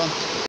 posição